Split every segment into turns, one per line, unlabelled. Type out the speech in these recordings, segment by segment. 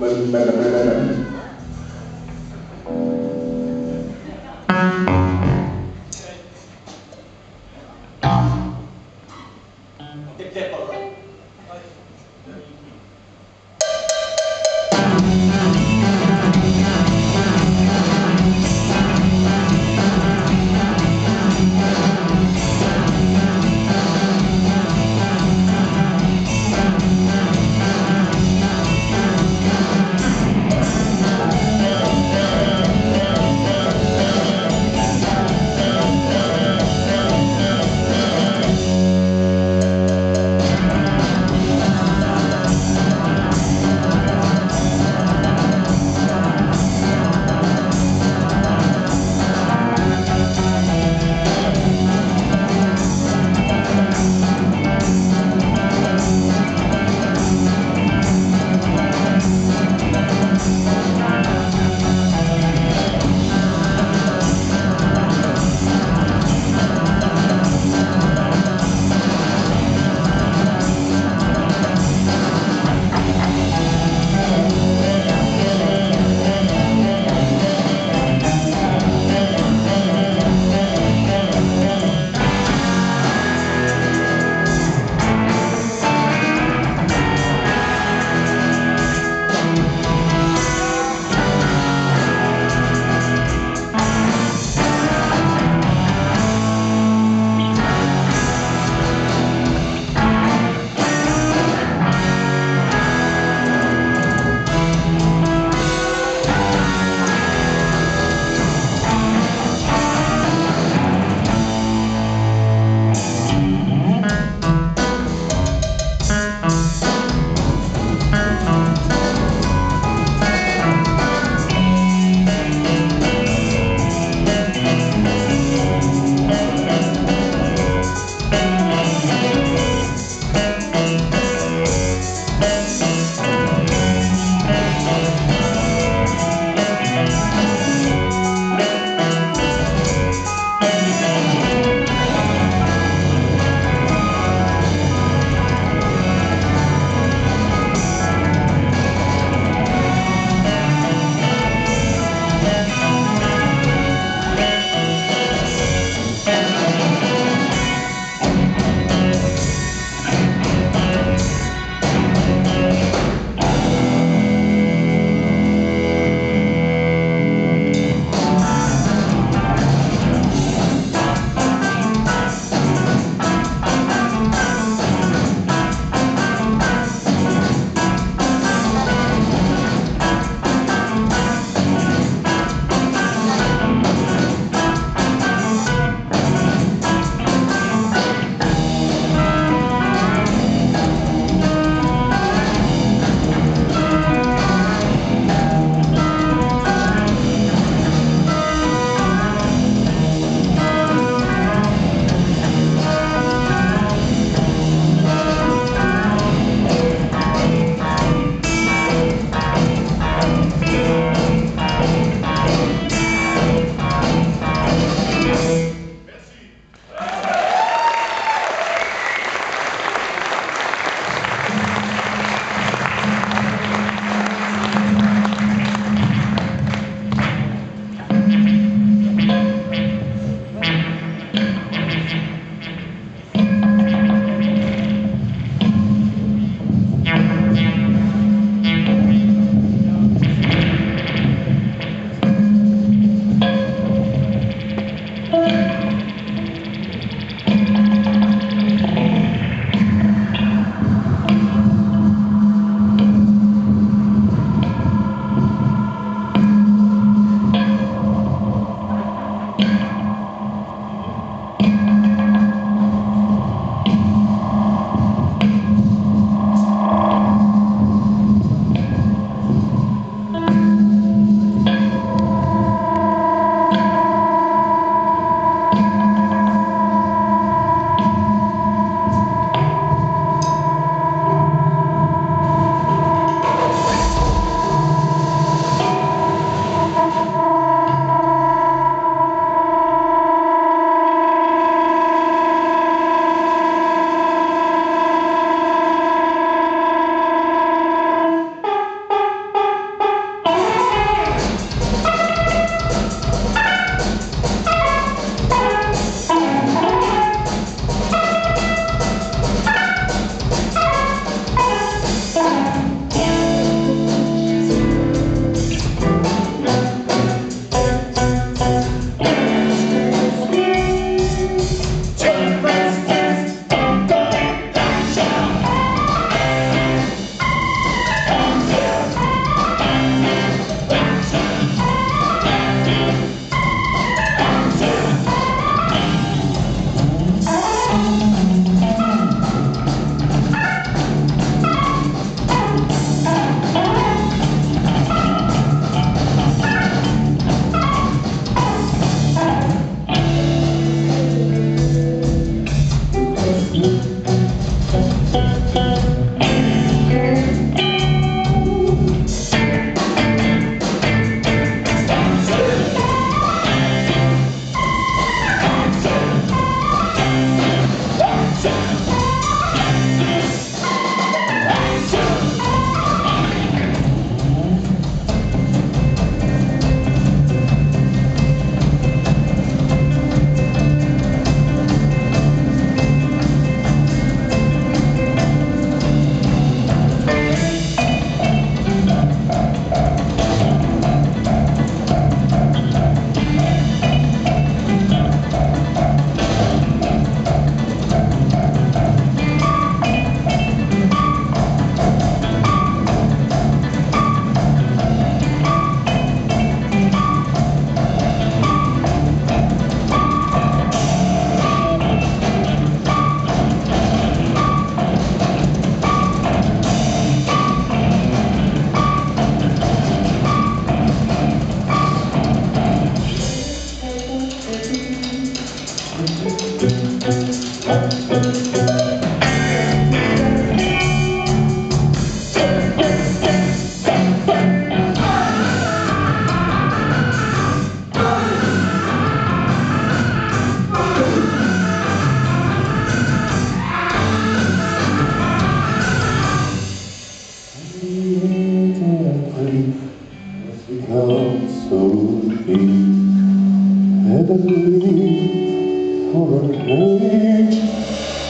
mình mình mình mình mình
tiếp tiếp vào rồi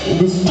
This